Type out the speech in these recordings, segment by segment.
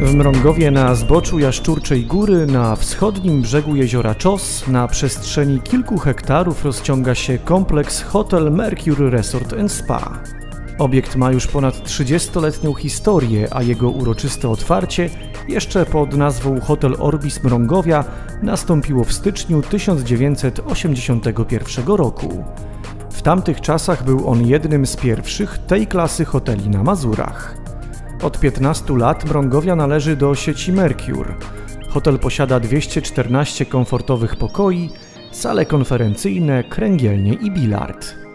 W Mrągowie na zboczu Jaszczurczej Góry, na wschodnim brzegu jeziora Czos, na przestrzeni kilku hektarów rozciąga się kompleks Hotel Mercury Resort Spa. Obiekt ma już ponad 30-letnią historię, a jego uroczyste otwarcie, jeszcze pod nazwą Hotel Orbis Mrągowia, nastąpiło w styczniu 1981 roku. W tamtych czasach był on jednym z pierwszych tej klasy hoteli na Mazurach. Od 15 lat Mrągowia należy do sieci Mercure. Hotel posiada 214 komfortowych pokoi, sale konferencyjne, kręgielnie i bilard.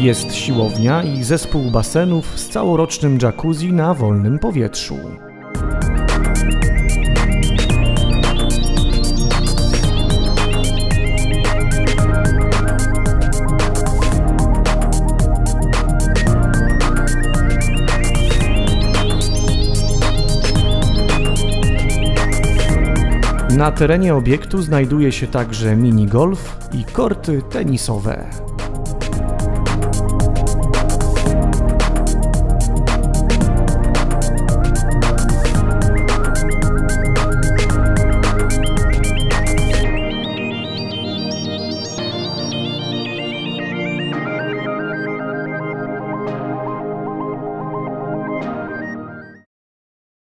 Jest siłownia i zespół basenów z całorocznym jacuzzi na wolnym powietrzu. Na terenie obiektu znajduje się także mini golf i korty tenisowe.